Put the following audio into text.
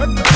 a